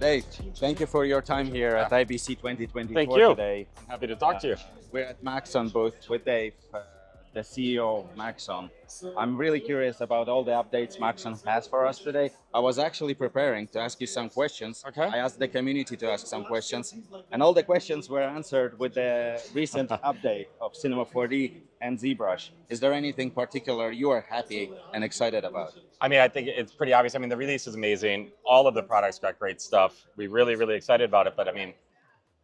Dave, thank you for your time here at IBC 2024 Thank you. today. I'm happy to talk to you. We're at Maxon booth with Dave, uh, the CEO of Maxon. I'm really curious about all the updates Maxon has for us today. I was actually preparing to ask you some questions. Okay. I asked the community to ask some questions, and all the questions were answered with the recent update of Cinema 4D and ZBrush. Is there anything particular you are happy and excited about? I mean, I think it's pretty obvious. I mean, the release is amazing. All of the products got great stuff. We're really, really excited about it. But I mean,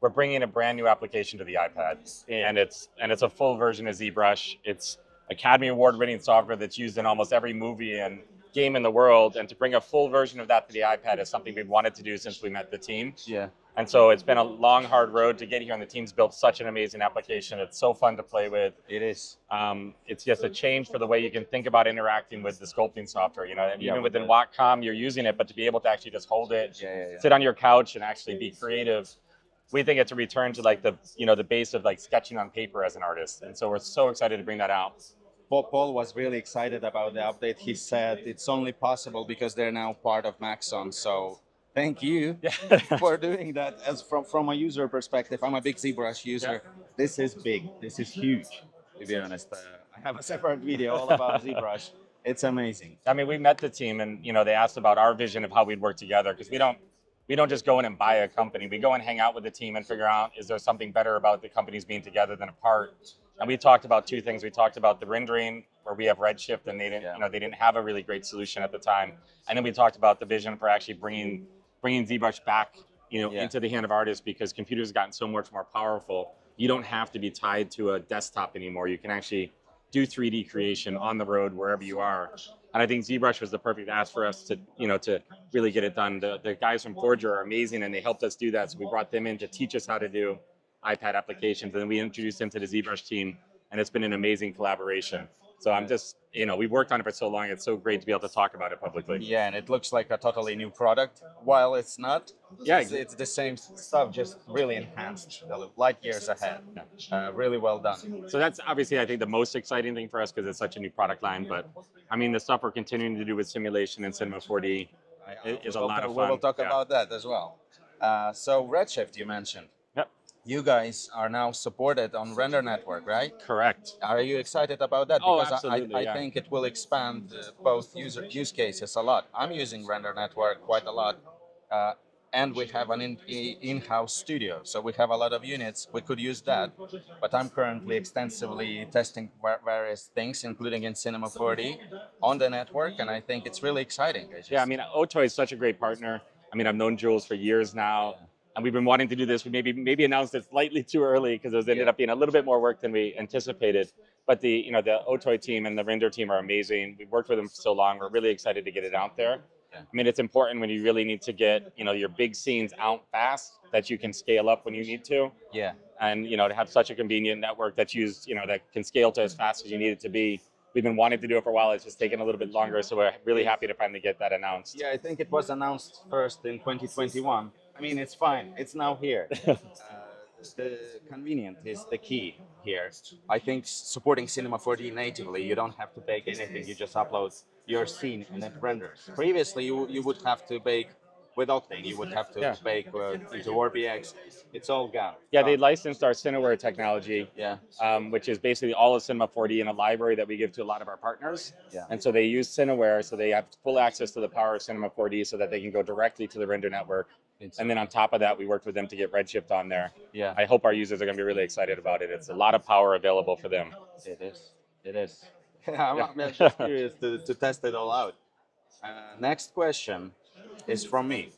we're bringing a brand new application to the iPad, and it's and it's a full version of ZBrush. It's Academy Award-winning software that's used in almost every movie and game in the world. And to bring a full version of that to the iPad is something we've wanted to do since we met the team. Yeah. And so it's been a long, hard road to get here, and the team's built such an amazing application. It's so fun to play with. It is. Um, it's just a change for the way you can think about interacting with the sculpting software. You know, and Yeah, even within Wacom, you're using it, but to be able to actually just hold it, yeah, yeah. sit on your couch, and actually be creative, we think it's a return to like the you know the base of like sketching on paper as an artist. And so we're so excited to bring that out. Paul, was really excited about the update. He said it's only possible because they're now part of Maxon. So thank you for doing that. As from from a user perspective, I'm a big ZBrush user. This is big. This is huge. To be honest, uh, I have a separate video all about ZBrush. It's amazing. I mean, we met the team, and you know, they asked about our vision of how we'd work together because we don't we don't just go in and buy a company. We go and hang out with the team and figure out is there something better about the companies being together than apart. And we talked about two things. We talked about the rendering, where we have Redshift, and they didn't, Yeah. you know, they didn't have a really great solution at the time. And then we talked about the vision for actually bringing bringing ZBrush back, you know, Yeah. into the hand of artists because computers have gotten so much more powerful. You don't have to be tied to a desktop anymore. You can actually do 3D creation on the road wherever you are. And I think ZBrush was the perfect ask for us to, you know, to really get it done. The, the guys from Forger are amazing and they helped us do that. So we brought them in to teach us how to do iPad applications. And then we introduced them to the ZBrush team and it's been an amazing collaboration. So I'm just, you know, we've worked on it for so long. It's so great to be able to talk about it publicly. Yeah, and it looks like a totally new product. While it's not, Yeah, it's, it's the same stuff, just really enhanced, light years ahead. Uh, really well done. So that's obviously, I think, the most exciting thing for us because it's such a new product line. But I mean, the stuff we're continuing to do with simulation and Cinema 4D It is a lot of We will talk yeah. about that as well. Uh, so Redshift, you mentioned. You guys are now supported on Render Network, right? Correct. Are you excited about that? Oh, Because I- absolutely, I, I yeah. think it will expand uh, both user use cases a lot. I'm using Render Network quite a lot, uh, and we have an in, in-house studio, so we have a lot of units. We could use that, but I'm currently extensively testing various things, including in Cinema 4D, on the network, and I think it's really exciting. I just- Yeah, I mean, Otoy is such a great partner. I mean, I've known Jules for years now, and we've been wanting to do this. We maybe maybe announced it slightly too early because it was- ended Yeah. up being a little bit more work than we anticipated. But the you know the Otoy team and the Render team are amazing. We've worked with them for so long. We're really excited to get it out there. Yeah. I mean, it's important when you really need to get you know your big scenes out fast that you can scale up when you need to, yeah. and you know to have such a convenient network that's used you know that can scale to as fast as you need it to be. We've been wanting to do it for a while. It's just taken a little bit longer, so we're really happy to finally get that announced. Yeah, I think it was announced first in 2021. I mean, it's fine. It's now here. uh, the convenient is the key here. I think supporting Cinema 4D natively, you don't have to bake anything. You just upload your scene and it renders. Previously, you, you would have to bake with Octane. You would have to Yeah. bake uh, into ORBX. It's all gone. Yeah, they licensed our Cineware technology, Yeah. um, which is basically all of Cinema 4D in a library that we give to a lot of our partners. Yeah. And so they use Cineware, so they have full access to the power of Cinema 4D so that they can go directly to the render network. It's, And then on top of that, we worked with them to get Redshift on there. yeah, I hope our users are going to be really excited about it. It's a lot of power available for them. it is. It is. I'm, I'm just curious to, to test it all out. Uh, next question is from me.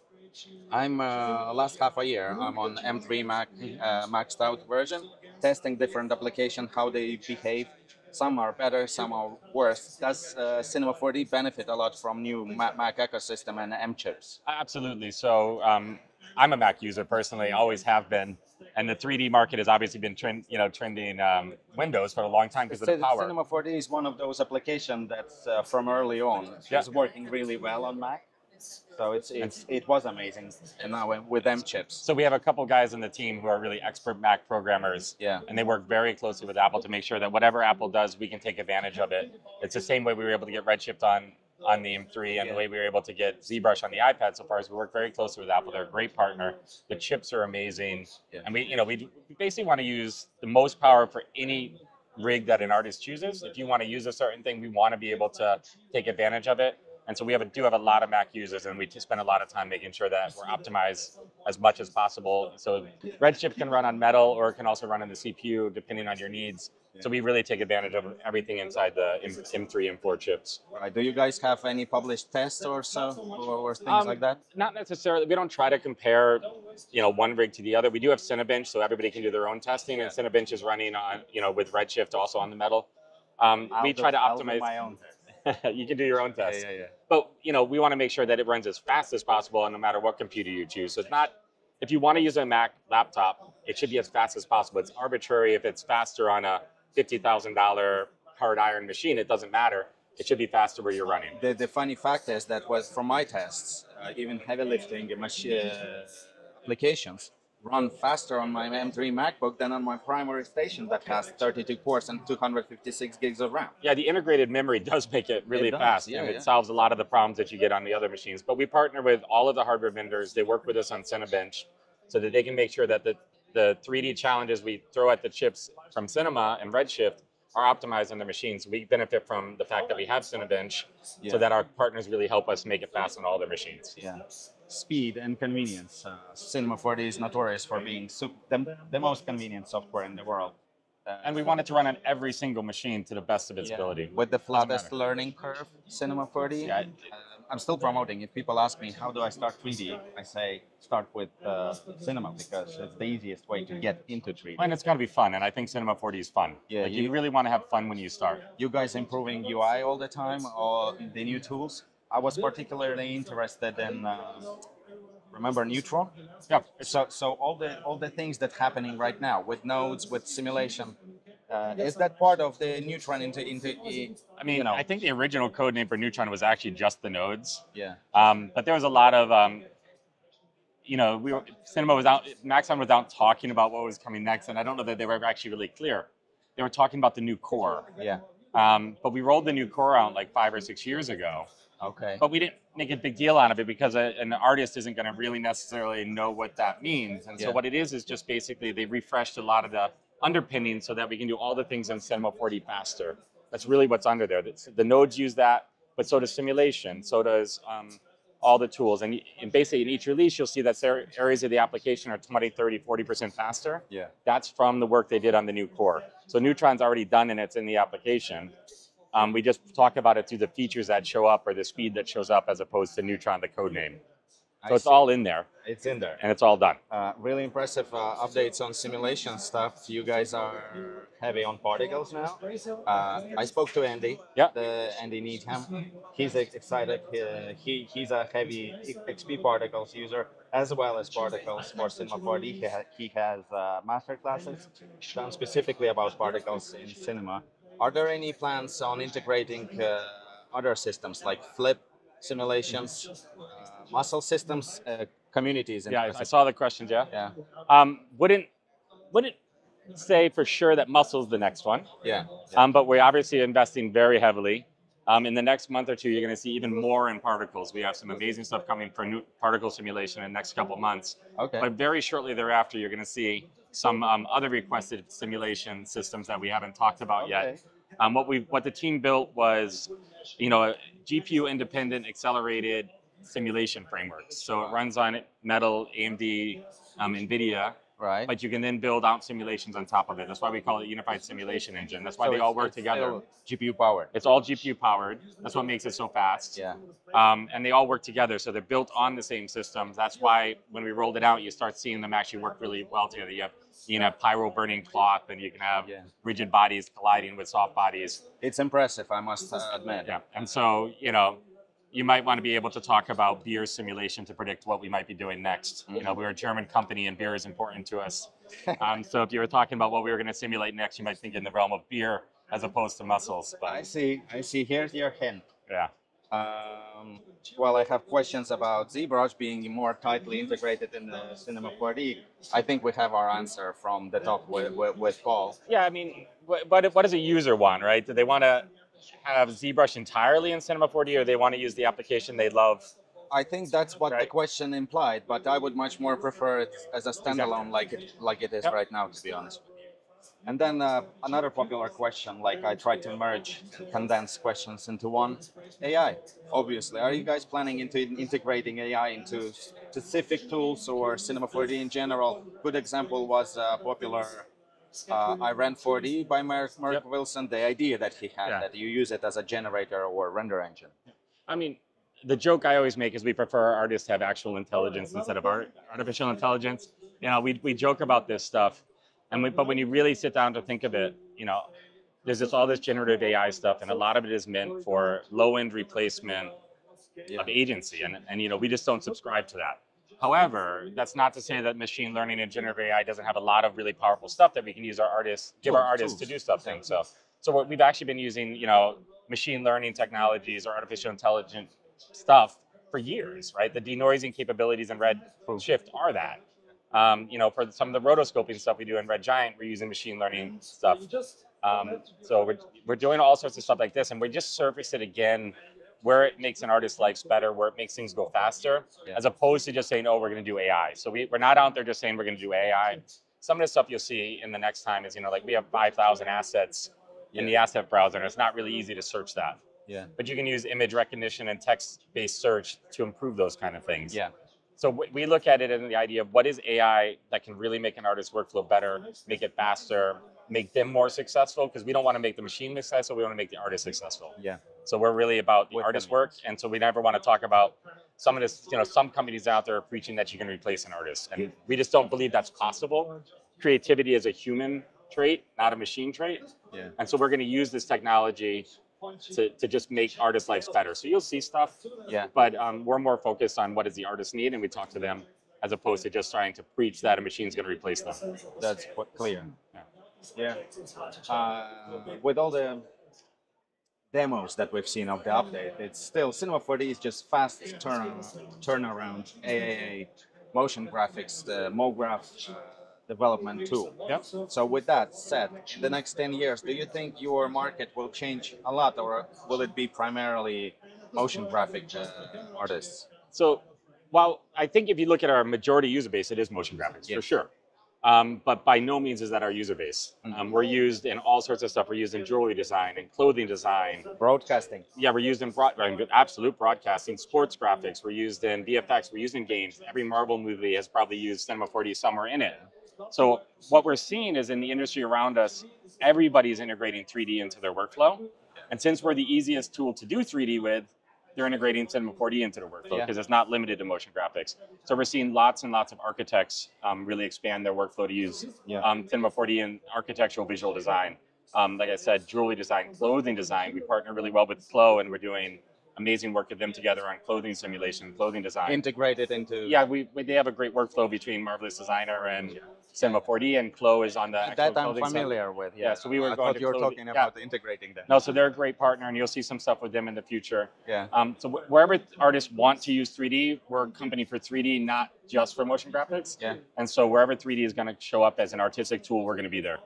I'm uh, last half a year. I'm on M3 Mac uh, maxed out version, testing different applications, how they behave. Some are better, some are worse. Does uh, Cinema 4D benefit a lot from new Mac ecosystem and M chips? Absolutely. So um, I'm a Mac user personally, always have been. And the 3D market has obviously been trend, you know, trending um, Windows for a long time because of the power. Cinema 4D is one of those applications that's uh, from early on. Yeah. Working really well on Mac. So it's, it's it was amazing, and now with them chips. So we have a couple guys in the team who are really expert Mac programmers. Yeah. And they work very closely with Apple to make sure that whatever Apple does, we can take advantage of it. It's the same way we were able to get Redshift on on the M3 and Yeah. the way we were able to get ZBrush on the iPad so far is we work very closely with Apple. They're a great partner. The chips are amazing. Yeah. And we, you know, we basically want to use the most power for any rig that an artist chooses. If you want to use a certain thing, we want to be able to take advantage of it. And so we have a, do have a lot of Mac users, and we just spend a lot of time making sure that we're optimized as much as possible. So Redshift can run on Metal, or it can also run on the CPU, depending on your needs. So we really take advantage of everything inside the M- M3 M4 chips. Right. Do you guys have any published tests or so, or, things Um, like that? Not necessarily. We don't try to compare, you know, one rig to the other. We do have Cinebench, so everybody can do their own testing, and Cinebench is running on, you know, with Redshift also on the Metal. Um, we try to I'll do optimize. my own test. you can do your own test. Yeah, yeah, yeah. But you know we want to make sure that it runs as fast as possible and no matter what computer you choose. So it's not if you want to use a mac laptop it should be as fast as possible. It's arbitrary. If it's faster on a $50000 hard iron machine it doesn't matter. It should be faster where you're running. The, the funny fact is that was from my tests, uh, even heavy lifting machine applications run faster on my M3 MacBook than on my primary station that has 32 cores and 256 gigs of RAM. yeah the integrated memory does make it really It does, fast yeah, and it yeah. solves a lot of the problems that you get on the other machines but we partner with all of the hardware vendors they work with us on cinebench so that they can make sure that the, the 3d challenges we throw at the chips from cinema and redshift are optimized on the machines we benefit from the fact that we have cinebench Yeah. so that our partners really help us make it fast on all their machines Yeah. Speed and convenience. Uh, Cinema 4D is notorious for being the, the most convenient software in the world. Uh, and we want it to run on every single machine to the best of its yeah, ability With the flattest learning curve, Cinema 4D. Yeah. Uh, I'm still promoting. If people ask me how do I start 3D, I say start with uh, Cinema because it's the easiest way to get into 3D. and it's got to be fun and i think cinema 4d is fun Yeah, like you, you- really want to have fun when you start You guys improving UI all the time or the new tools? I was particularly interested in. Uh, remember Neutron? yeah So, so all the all the things that happening right now with nodes, with simulation, uh, is that part of the Neutron into into? I mean, you know, I think the original code name for Neutron was actually just the nodes. yeah, Um, but there was a lot of, um, you know, we were, Cinema was out, Maxon was out talking about what was coming next, and I don't know that they were actually really clear. They were talking about the new core, yeah. um, but we rolled the new core out like five or six years ago. Okay. But we didn't make a big deal out of it because a, an artist isn't going to really necessarily know what that means. And so Yeah. what it is is just basically they refreshed a lot of the underpinning so that we can do all the things in Cinema 4D faster. That's really what's under there. That's- The nodes use that, but so does simulation. So does um, all the tools. And, and basically in each release, you'll see that areas of the application are 20, 30, 40% faster. Yeah. That's from the work they did on the new core. So Neutron's already done and it's in the application. Um, we just talk about it through the features that show up or the speed that shows up as opposed to Neutron, the code name. So I it's see. all in there It's in there. and it's all done. Uh, really impressive uh, updates on simulation stuff. You guys are heavy on particles now. Uh, I spoke to Andy. Yeah. The Andy Needham. He's excited. He he's a heavy X-Particles user as well as particles for Cinema 4D. He, ha- he has uh, master classes done specifically about particles in cinema. Are there any plans on integrating uh, other systems like Flip simulations, uh, muscle systems, uh, communities? Yeah, I, I saw the questions. Yeah. Yeah. Um, wouldn't wouldn't say for sure that muscle's the next one, Yeah. yeah. um, but we're obviously investing very heavily. Um, in the next month or two, you're going to see even more in particles. We have some amazing stuff coming for new particle simulation in the next couple months. Okay. But very shortly thereafter, you're going to see some um, other requested simulation systems that we haven't talked about yet. Um, what we what the team built was, you know, a GPU independent accelerated simulation frameworks. So it runs on Metal, AMD, um, NVIDIA, Right. but you can then build out simulations on top of it. That's why we call it Unified Simulation Engine. That's why So they all work together. GPU powered. It's all GPU powered. That's what makes it so fast. Yeah. Um, and they all work together, so they're built on the same systems. That's why when we rolled it out, you start seeing them actually work really well together. You have you can have pyro burning cloth, and you can have Yeah. rigid bodies colliding with soft bodies. It's impressive, I must uh, admit. Yeah, and so you know, you might want to be able to talk about beer simulation to predict what we might be doing next. You know, we're a German company, and beer is important to us. Um, so if you were talking about what we were going to simulate next, you might think in the realm of beer as opposed to muscles. I see. I see. Here's your hint. yeah, Um, well, I have questions about ZBrush being more tightly integrated in the Cinema 4D. I think we have our answer from the talk with, with, with Paul. Yeah, I mean, what, what does a user want, right? Do they want to have ZBrush entirely in Cinema 4D, or they want to use the application they love? I think that's what the question implied, but I would much more prefer it as a standalone, like it like it is Yep. right now, to be honest. And then uh, another popular question, like I tried to merge, condensed questions into one. AI, obviously. Are you guys planning into integrating AI into specific tools or Cinema 4D in general? Good example was uh, popular uh, I ran 4D by Mark, Mark Yep. Wilson. The idea that he had Yeah. that you use it as a generator or render engine. I mean, the joke I always make is we prefer our artists to have actual intelligence instead of art, artificial intelligence. You know, we, we joke about this stuff, and we, but when you really sit down to think of it, you know, there's this all this generative AI stuff, and a lot of it is meant for low end replacement Yeah. of agency, and and you know, we just don't subscribe to that. However, that's not to say that machine learning and generative AI doesn't have a lot of really powerful stuff that we can use our artists, give our artists to do stuff things. So, so what we've actually been using, you know, machine learning technologies or artificial intelligence stuff for years, right? The denoising capabilities in Redshift are that. Um, you know, for some of the rotoscoping stuff we do in Red Giant, we're using machine learning stuff. Um, so we're, we're doing all sorts of stuff like this, and we just surface it again where it makes an artist's lives better, where it makes things go faster, Yeah. as opposed to just saying, oh, we're going to do AI. So we, we're not out there just saying we're going to do AI. Some of the stuff you'll see in the next time is, you know, like we have 5,000 assets in the asset browser, and it's not really easy to search that. Yeah. But you can use image recognition and text-based search to improve those kind of things. Yeah. So we look at it in the idea of what is AI that can really make an artist's workflow better, make it faster, make them more successful, because we don't want to make the machine successful, we want to make the artist successful. Yeah. So we're really about the With artist work, and so we never want to talk about some of this. You know, some companies out there are preaching that you can replace an artist, and we just don't believe that's possible. Creativity is a human trait, not a machine trait, Yeah. and so we're going to use this technology to, to just make artists' lives better. So you'll see stuff, Yeah. but um, we're more focused on what does the artist need, and we talk to them as opposed to just trying to preach that a machine's going to replace them. That's clear. Yeah. Yeah. Uh, with all the demos that we've seen of the update, it's still Cinema 4D is just fast turn turnaround AAA motion graphics, the MoGraph uh, development tool. Yep. So with that said, in the next 10 years, do you think your market will change a lot or will it be primarily motion graphic uh, artists? So while I think if you look at our majority user base, it is motion graphics Yeah. for sure. Um, but by no means is that our user base. Um, we're used in all sorts of stuff. We're used in jewelry design and clothing design. Broadcasting. Yeah, we're used in broad, absolute broadcasting, sports graphics. We're used in VFX. We're used in games. Every Marvel movie has probably used Cinema 4D somewhere in it. So what we're seeing is in the industry around us, everybody's integrating 3D into their workflow. And since we're the easiest tool to do 3D with, they're integrating Cinema 4D into their workflow Yeah. because it's not limited to motion graphics. So we're seeing lots and lots of architects um, really expand their workflow to use Yeah. um, Cinema 4D in architectural visual design. Um, like I said, jewelry design, clothing design. We partner really well with Clo, and we're doing amazing work with them together on clothing simulation, clothing design. Integrated into yeah, we, we they have a great workflow between Marvelous Designer and Cinema 4D, and Clo is on the that I'm side. familiar with. Yeah, so we were I going thought you were clothing- talking yeah. about integrating them. No, so they're a great partner, and you'll see some stuff with them in the future. Yeah. Um, so wh- wherever artists want to use 3D, we're a company for 3D, not just for motion graphics. Yeah. And so wherever 3D is going to show up as an artistic tool, we're going to be there.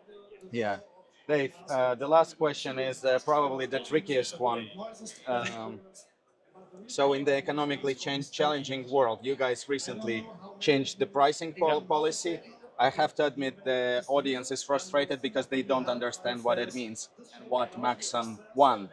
Yeah. Dave, uh, the last question is uh, probably the trickiest one. Um, so, in the economically change, challenging world, you guys recently changed the pricing pol- policy. I have to admit, the audience is frustrated because they don't understand what it means and what Maxon One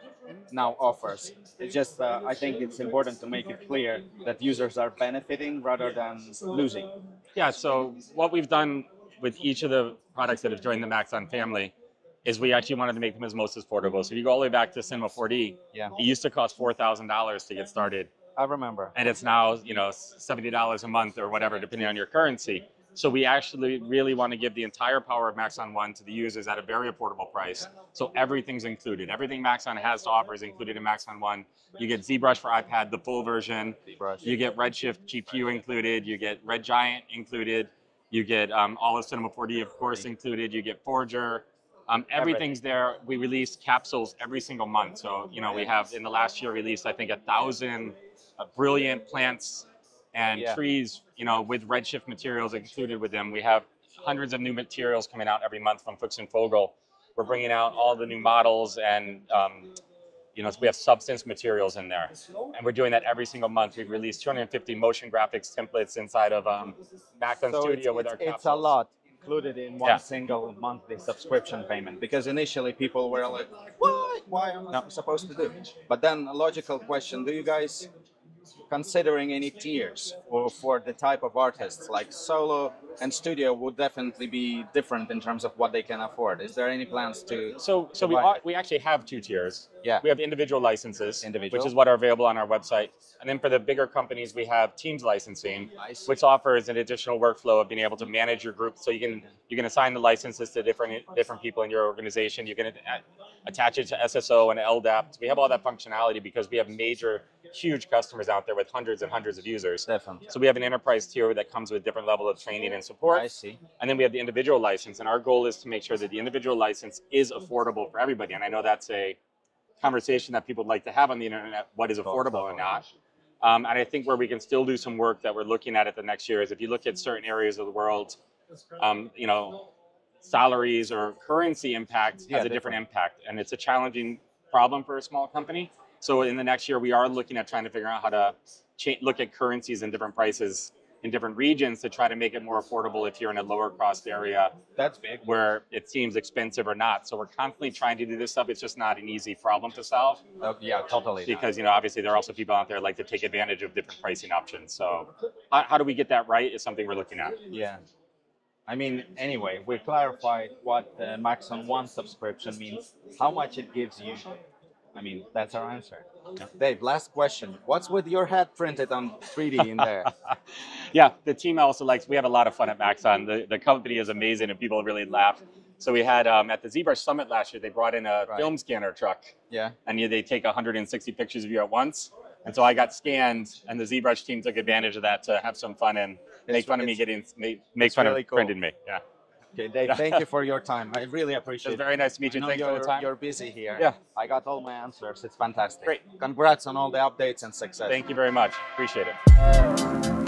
now offers. It's just, uh, I think it's important to make it clear that users are benefiting rather than losing. Yeah, so what we've done with each of the products that have joined the Maxon family is we actually wanted to make them as most affordable. So if you go all the way back to Cinema 4D, Yeah, it used to cost $4,000 to get started. I remember. and it's now you know seventy dollars a month or whatever, depending on your currency. So we actually really want to give the entire power of Maxon One to the users at a very affordable price. So everything's included. Everything Maxon has to offer is included in Maxon One. You get ZBrush for iPad, the full version. Brush. You get Redshift GPU included. You get Red Giant included. You get um, all of Cinema 4D, of course, included. You get Forger. Um, everything's there. We release capsules every single month. So, you know, we have in the last year released, I think, a thousand uh, brilliant plants and Yeah. trees, you know, with redshift materials included with them. We have hundreds of new materials coming out every month from Fuchs and Fogel. We're bringing out all the new models and, um, you know, we have substance materials in there. And we're doing that every single month. We've released 250 motion graphics templates inside of um, So Studio it's, with it's, our it's a lot included in one Yeah. single monthly subscription payment because initially people were like, "What? Why am I not supposed to do?" But then a logical question: Do you guys considering any tiers for for the type of artists like solo and studio would definitely be different in terms of what they can afford? Is there any plans to? So, so we, are, we actually have two tiers. Yeah. We have individual licenses, Individual. which is what are available on our website. And then for the bigger companies, we have Teams licensing, which offers an additional workflow of being able to manage your group. So you can you can assign the licenses to different different people in your organization. You can attach it to SSO and LDAP. We have all that functionality because we have major, huge customers out there with hundreds and hundreds of users. Definitely. So we have an enterprise tier that comes with different level of training and support. I see. And then we have the individual license, and our goal is to make sure that the individual license is affordable for everybody. And I know that's a conversation that people like to have on the internet: what is affordable or not. Um, and I think where we can still do some work that we're looking at at the next year is if you look at certain areas of the world, um, you know, salaries or currency impact Yeah, has a different impact, and it's a challenging problem for a small company. So in the next year, we are looking at trying to figure out how to look at currencies and different prices in different regions to try to make it more affordable if you're in a lower cost area That's big. where it seems expensive or not. So we're constantly trying to do this stuff. It's just not an easy problem to solve Oh, yeah, totally. because you know obviously there are also people out there like to take advantage of different pricing options. So how, how do we get that right is something we're looking at. Yeah. I mean, anyway, we clarified what uh, Maxon One subscription means, how much it gives you. I mean, that's our answer. Dave, last question. What's with your head printed on 3D in there? yeah, the team also likes. We have a lot of fun at Maxon. The the company is amazing, and people really laugh. So we had um, at the ZBrush Summit last year, they brought in a Right. film scanner truck, yeah. and you, they take 160 pictures of you at once. And so I got scanned, and the ZBrush team took advantage of that to have some fun and make fun of me getting make, make fun really of cool. printing me. Yeah, Okay, Dave, thank you for your time. I really appreciate it. very nice to meet you. Thanks for the time. you're busy here. Yeah. I got all my answers. It's fantastic. Great. Congrats on all the updates and success. Thank you very much. Appreciate it.